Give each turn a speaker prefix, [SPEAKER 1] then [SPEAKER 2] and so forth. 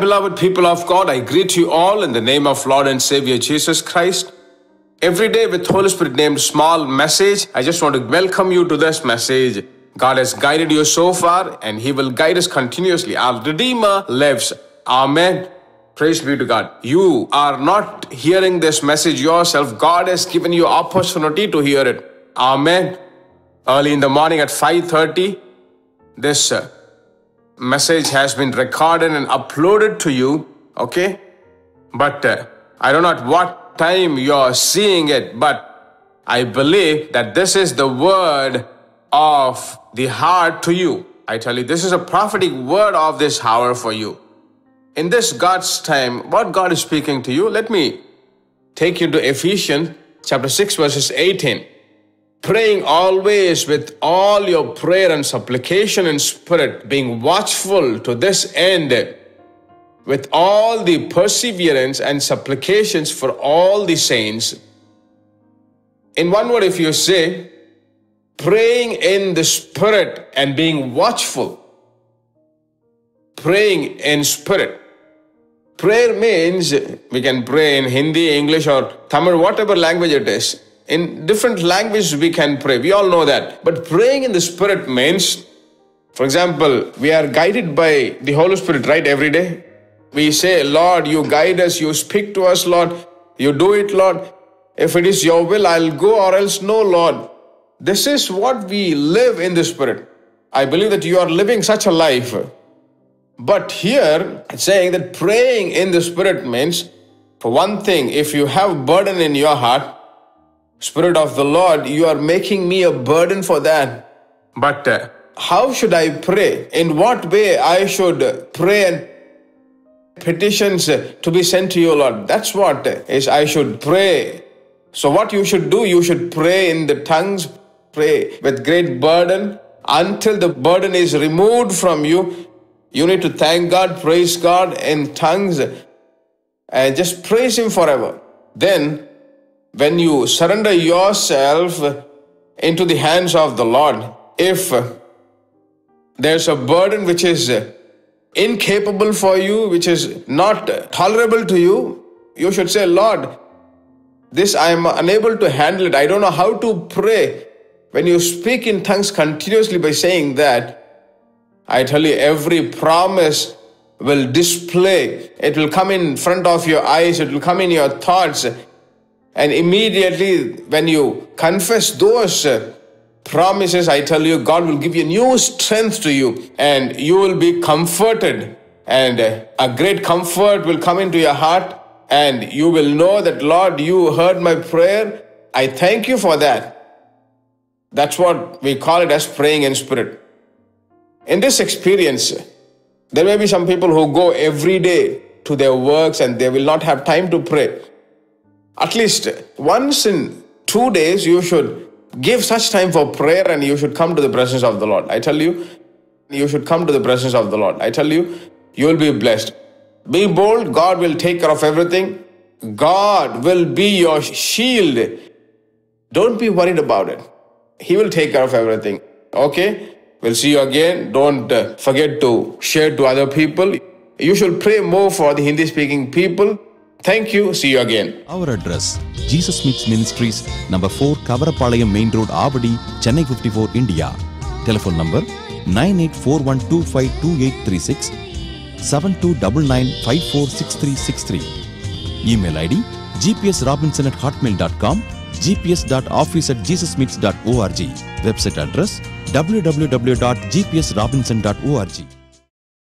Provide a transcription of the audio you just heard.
[SPEAKER 1] Beloved people of God, I greet you all in the name of Lord and Savior Jesus Christ. Every day with Holy Spirit named small message, I just want to welcome you to this message. God has guided you so far and He will guide us continuously. Our Redeemer lives. Amen. Praise be to God. You are not hearing this message yourself. God has given you opportunity to hear it. Amen. Early in the morning at 5:30, this uh, message has been recorded and uploaded to you. Okay, but uh, I don't know at what time you are seeing it, but I believe that this is the word of the heart to you. I tell you, this is a prophetic word of this hour for you. In this God's time, what God is speaking to you, let me take you to Ephesians chapter 6, verses 18. Praying always with all your prayer and supplication in spirit, being watchful to this end with all the perseverance and supplications for all the saints. In one word, if you say, praying in the spirit and being watchful, praying in spirit. Prayer means we can pray in Hindi, English, or Tamil, whatever language it is. In different languages, we can pray. We all know that. But praying in the spirit means, for example, we are guided by the Holy Spirit, right, every day. We say, Lord, you guide us, you speak to us, Lord, you do it, Lord. If it is your will, I'll go, or else no, Lord. This is what we live in the Spirit. I believe that you are living such a life. But here, it's saying that praying in the Spirit means, for one thing, if you have burden in your heart, Spirit of the Lord, you are making me a burden for that. But uh, how should I pray? In what way I should pray and petitions to be sent to you, Lord? That's what is I should pray. So what you should do, you should pray in the tongues, pray with great burden until the burden is removed from you. You need to thank God, praise God in tongues, and just praise Him forever. Then, when you surrender yourself into the hands of the Lord, if there's a burden which is incapable for you, which is not tolerable to you, you should say, Lord, this I am unable to handle it. I don't know how to pray. When you speak in tongues continuously by saying that, I tell you, every promise will display. It will come in front of your eyes. It will come in your thoughts. And immediately when you confess those uh, promises, I tell you, God will give you new strength to you and you will be comforted. And uh, a great comfort will come into your heart and you will know that, Lord, you heard my prayer. I thank you for that. That's what we call it as praying in spirit. In this experience, there may be some people who go every day to their works and they will not have time to pray. At least once in two days, you should give such time for prayer and you should come to the presence of the Lord. I tell you, you should come to the presence of the Lord. I tell you, you will be blessed. Be bold, God will take care of everything. God will be your shield. Don't be worried about it. He will take care of everything. Okay? We'll see you again. Don't uh, forget to share to other people. You should pray more for the Hindi speaking people. Thank you. See you again.
[SPEAKER 2] Our address Jesus Meets Ministries, number 4 Kavarapalayam Main Road, Abadi, Chennai 54, India. Telephone number 9841252836 7299546363. Email ID gpsrobinson at hotmail.com gps.office at jesusmeets.org. Website address www.gpsrobinson.org.